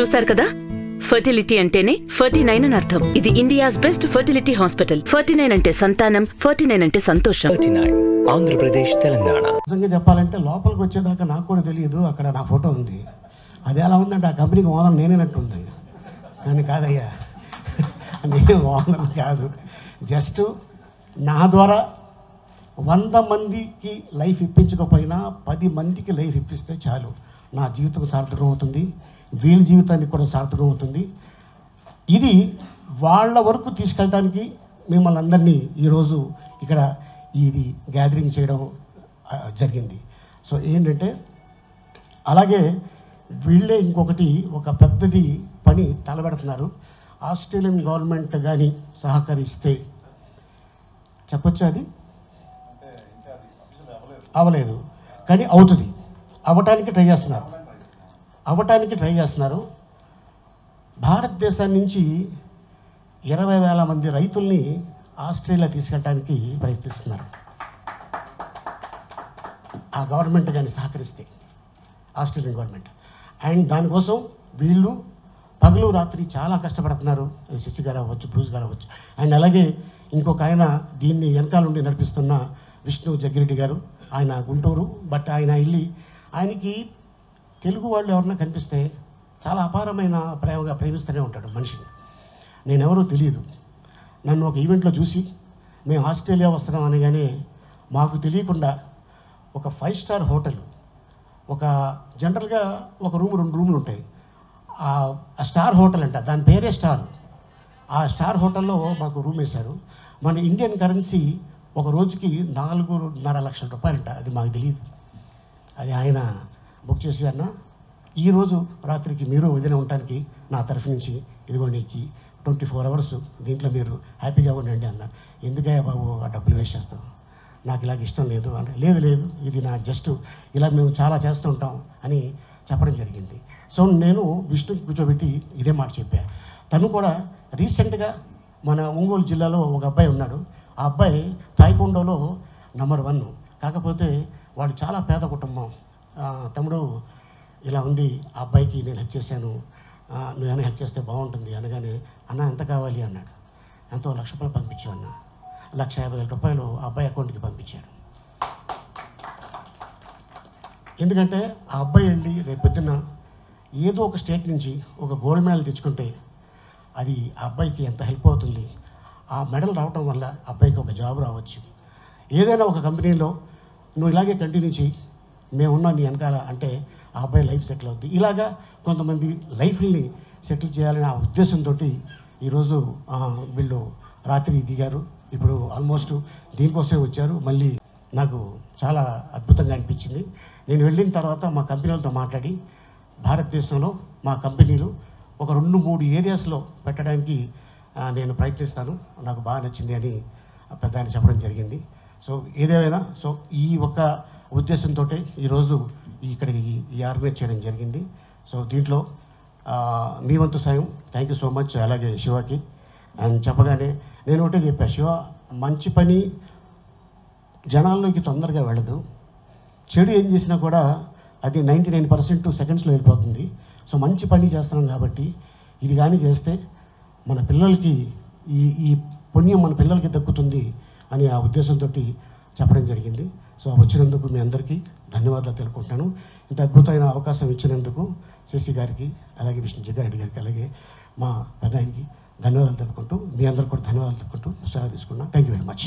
చూశారు కదా? ఫర్టిలిటీ అంటేనే ఫర్టీ నైన్ అని అర్థం. ఇది India's best fertility hospital. Forty nine అంటే సంతానం ఫర్టీ నైన్ అంటే సంతోషం. నైన్ ఆంధ్రప్రదేశ్ తెలంగాణ. నిజంగా చెప్పాలంటే లోపలికి వచ్చేదాకా నాకు కూడా తెలియదు. అక్కడ నా ఫోటో ఉంది. అది ఎలా ఉందంటే ఆ కంపెనీకి ఓనర్ నేనేనట్టుంది. కానీ కాదయ్యా. నేను ఓనర్ కాదు. జస్ట్ నా ద్వారా వంద మందికి లైఫ్ ఇప్పించకపోయినా పది మందికి లైఫ్ ఇప్పిస్తే చాలు. నా జీవితం సార్థకం అవుతుంది వీళ్ళ జీవితానికి కూడా సార్థకం అవుతుంది. ఇది వాళ్ళ వరకు తీసుకెళ్ళడానికి మిమ్మల్ని అందరినీ ఈరోజు ఇక్కడ ఇది గ్యాదరింగ్ చేయడం జరిగింది. సో ఏంటంటే అలాగే వీళ్ళే ఇంకొకటి ఒక పెద్దది పని తలబెడుతున్నారు. ఆస్ట్రేలియన్ గవర్నమెంట్ కానీ సహకరిస్తే. చెప్పొచ్చా అది? అవ్వలేదు. కానీ అవుతుంది. అవ్వటానికి ట్రై చేస్తున్నారు. అవ్వటానికి ట్రై చేస్తున్నారు. భారతదేశం నుంచి ఇరవై వేల మంది రైతుల్ని ఆస్ట్రేలియా తీసుకెళ్ళడానికి ప్రయత్నిస్తున్నారు. ఆ గవర్నమెంట్ కానీ సహకరిస్తే ఆస్ట్రేలియన్ గవర్నమెంట్. అండ్ దానికోసం వీళ్ళు పగలు రాత్రి చాలా కష్టపడుతున్నారు. శశి గారు అవ్వచ్చు బ్రూస్ గారు అవ్వచ్చు. అండ్ అలాగే ఇంకొక ఆయన దీన్ని వెనకాల నుండి నడిపిస్తున్న విష్ణు జగ్గిరెడ్డి గారు. ఆయన గుంటూరు బట్ ఆయన వెళ్ళి ఆయనకి తెలుగు వాళ్ళు ఎవరన్నా కనిపిస్తే చాలా అపారమైన ప్రేమగా ప్రేమిస్తూనే ఉంటాడు మనిషిని. నేనెవరో తెలియదు. నన్ను ఒక ఈవెంట్లో చూసి మేము ఆస్ట్రేలియా వస్తున్నాం అనగానే మాకు తెలియకుండా ఒక ఫైవ్ స్టార్ హోటల్ ఒక జనరల్గా ఒక రూమ్ రెండు రూములు ఉంటాయి. ఆ స్టార్ హోటల్ అంట దాని పేరే స్టార్. ఆ స్టార్ హోటల్లో మాకు రూమ్ వేశారు. మన ఇండియన్ కరెన్సీ ఒక రోజుకి నాలుగున్నర లక్షల రూపాయలంట అది మాకు తెలియదు. అది ఆయన బుక్ చేసి అన్న ఈరోజు రాత్రికి మీరు వదిన ఉండటానికి నా తరఫు నుంచి ఇదిగో నీకు ట్వంటీ ఫోర్ అవర్స్ దీంట్లో మీరు హ్యాపీగా ఉండండి అన్న. ఎందుకే బాబు ఆ డబ్బులు వేస్ట్ చేస్తాం నాకు ఇలాగ ఇష్టం లేదు అంటే లేదు లేదు ఇది నా జస్ట్ ఇలా మేము చాలా చేస్తూ ఉంటాం అని చెప్పడం జరిగింది. సో నేను విష్ణు కూర్చోబెట్టి ఇదే మాట చెప్పా. తను కూడా రీసెంట్గా మన ఒంగోలు జిల్లాలో ఒక అబ్బాయి ఉన్నాడు. ఆ అబ్బాయి తాయికొండలో నెంబర్ వన్. కాకపోతే వాడు చాలా పేద కుటుంబం. తమ్ముడు ఇలా ఉంది ఆ అబ్బాయికి నేను హెల్ప్ చేశాను. నువ్వేమైనా హెల్ప్ చేస్తే బాగుంటుంది అనగానే అన్న ఎంత కావాలి? అన్నాడు. ఎంతో లక్ష రూపాయలు పంపించు అన్న. లక్ష యాభై వేల రూపాయలు ఆ అబ్బాయి అకౌంట్కి పంపించాడు. ఎందుకంటే ఆ అబ్బాయి వెళ్ళి రేపొద్దున ఏదో ఒక స్టేట్ నుంచి ఒక గోల్డ్ మెడల్ తెచ్చుకుంటే అది ఆ అబ్బాయికి ఎంత హెల్ప్ అవుతుంది? ఆ మెడల్ రావటం వల్ల అబ్బాయికి ఒక జాబ్ రావచ్చు. ఏదైనా ఒక కంపెనీలో నువ్వు ఇలాగే కంటిన్యూ చేయి మేమున్నాం నీ వెనకాల అంటే ఆ అబ్బాయి లైఫ్ సెటిల్ అవుద్ది. ఇలాగా కొంతమంది లైఫ్ని సెటిల్ చేయాలనే ఆ ఉద్దేశంతో ఈరోజు వీళ్ళు రాత్రి దిగారు. ఇప్పుడు ఆల్మోస్ట్ దీనికోసమే వచ్చారు. మళ్ళీ నాకు చాలా అద్భుతంగా అనిపించింది. నేను వెళ్ళిన తర్వాత మా కంపెనీలతో మాట్లాడి భారతదేశంలో మా కంపెనీలు ఒక రెండు మూడు ఏరియాస్లో పెట్టడానికి నేను ప్రయత్నిస్తాను. నాకు బాగా నచ్చింది అని పెద్ద చెప్పడం జరిగింది. సో ఏదేమైనా సో ఈ ఒక్క ఉద్దేశంతో ఈరోజు ఇక్కడికి ఈ- ఆర్గనైజ్ చేయడం జరిగింది. సో దీంట్లో మీ వంతు సాయం. థ్యాంక్ యూ సో మచ్ అలాగే శివకి. అండ్ చెప్పగానే నేను ఒకటే చెప్పా శివ మంచి పని జనాల్లోకి తొందరగా వెళ్ళదు. చెడు ఏం చేసినా కూడా అది నైంటీ నైన్ పర్సెంట్ సెకండ్స్లో వెళ్ళిపోతుంది. సో మంచి పని చేస్తున్నాం కాబట్టి ఇది కానీ చేస్తే మన పిల్లలకి ఈ ఈ పుణ్యం మన పిల్లలకి దక్కుతుంది అని ఆ ఉద్దేశంతో చెప్పడం జరిగింది. సో వచ్చినందుకు మీ అందరికీ ధన్యవాదాలు తెలుపుకుంటాను. ఇంత అద్భుతమైన అవకాశం ఇచ్చినందుకు శశి గారికి అలాగే విష్ణు జగ్గారెడ్డి గారికి అలాగే మా పెద్దాయనికి ధన్యవాదాలు తెలుపుకుంటూ మీ అందరికీ కూడా ధన్యవాదాలు తెలుపుకుంటూ సెలవు తీసుకున్నాను థ్యాంక్ యూ వెరీ మచ్